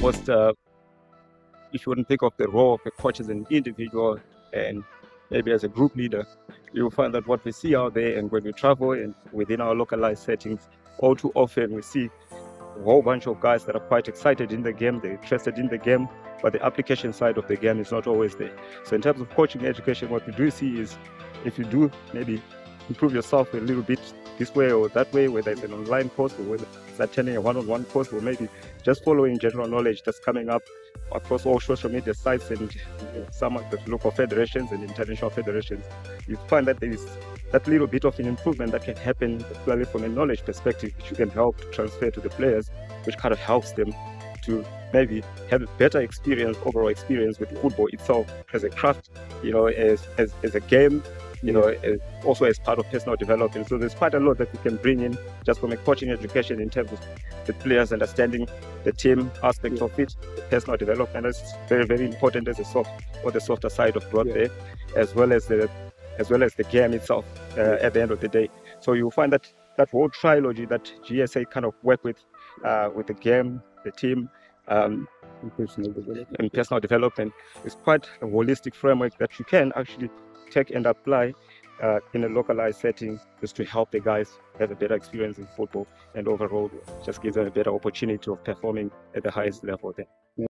that uh, if you to think of the role of a coach as an individual and maybe as a group leader, you'll find that what we see out there and when we travel and within our localized settings, all too often we see a whole bunch of guys that are quite excited in the game, they're interested in the game, but the application side of the game is not always there. So in terms of coaching education, what we do see is if you do maybe improve yourself a little bit this way or that way, whether it's an online course or whether it's attending a one-on-one course or maybe just following general knowledge that's coming up across all social media sites and uh, some of the local federations and international federations, you find that there is that little bit of an improvement that can happen, particularly from a knowledge perspective, which you can help transfer to the players, which kind of helps them to maybe have a better experience, overall experience with football itself as a craft, you know, as, as, as a game, you know, as, also as part of personal development. So there's quite a lot that we can bring in just from a coaching education in terms of the players understanding the team aspect Yeah. of it, personal development is very, very important as a soft or the softer side of growth Yeah. there, as well as the as well as the game itself uh, at the end of the day. So you'll find that that whole trilogy that GSA kind of work with uh, with the game, the team, um, and personal development. and personal development is quite a holistic framework that you can actually take and apply uh, in a localized setting just to help the guys have a better experience in football and overall just gives them a better opportunity of performing at the highest level there.